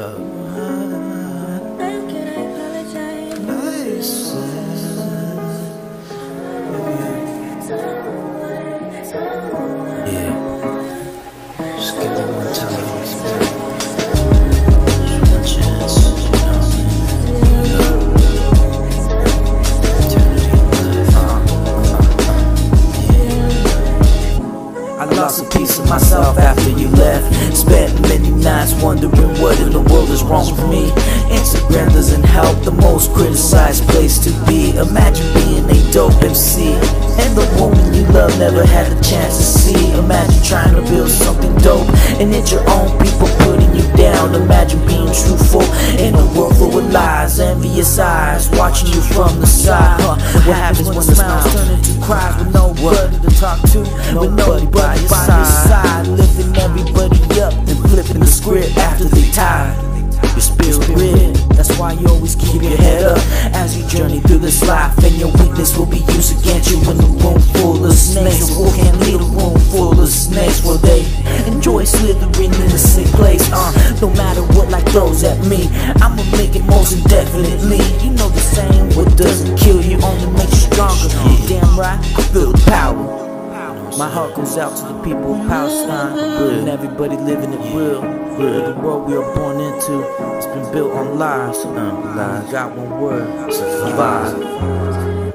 I lost a piece of myself after you left. Spent wondering what in the world is wrong with me. Instagram doesn't help, the most criticized place to be. Imagine being a dope MC. And the woman you love never had the chance to see. Imagine trying to build something dope and it's your own people putting you down. Imagine being truthful in a world full of lies, envious eyes watching you from the side. Huh. What happens when the smiles turn into cries with nobody to talk to, with nobody by your side, script after they tired. Your spirit rid, that's why you always keep your head up as you journey through this life, and your weakness will be used against you in a room full of snakes. A wolf can't lead a room full of snakes, will they enjoy slithering in the same place? Uh, no matter what life throws at me, I'ma make it most indefinitely. You know the same, what doesn't kill you only makes you stronger. Damn right, I feel the power. My heart goes out to the people of Palestine and everybody living it real. The world we are born into, it's been built on lies. Um, lies. Got one word: survive.